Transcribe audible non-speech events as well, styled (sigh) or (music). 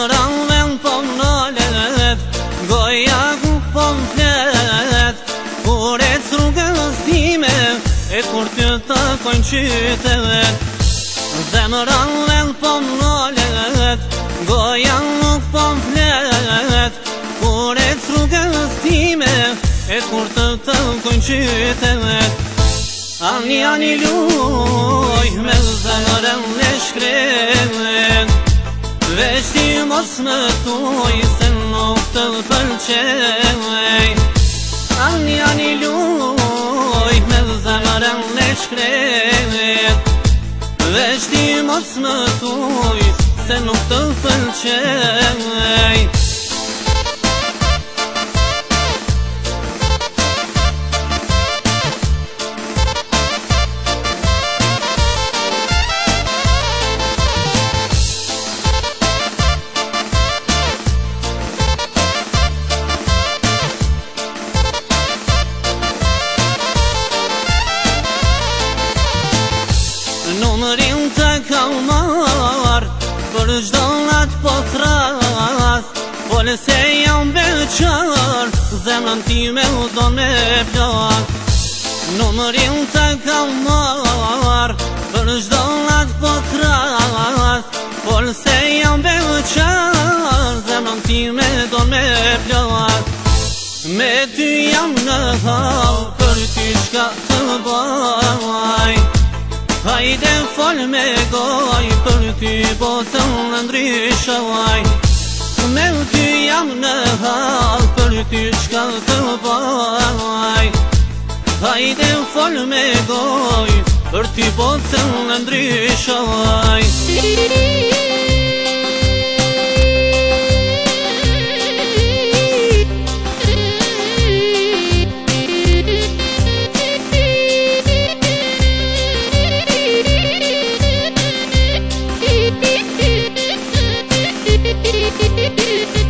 më rangë në po më në lëhet Goja ku po më fletë Por e së rrugë në zime E kur të të kojnë qytë vet Dhe më rangë në po më në lëhet Goja nuk po më fletë Por e së rrugë në zime E kur të të kojnë qytë vet Ani, ani, luj, me zërën e shkrevet Dhe shti mos më tuj se nuk të fënqenj Ani, ani luj me zemarën me shkret Dhe shti mos më tuj se nuk të fënqenj Dërim të kalmar Për gjdollat po të rath Folë po jam beqar Dhe më në time do me plak Në mërim të kalmar Për gjdollat po të rath Folë po jam beqar Dhe më në time do me plak Me ty jam në tha Hajde fol me goj Për ty botën po në ndryshoj Me u ty jam në hal Për ty shka të baj Hajde fol me goj Për ty botën po në ndryshoj Hajde fol Thank (laughs) you.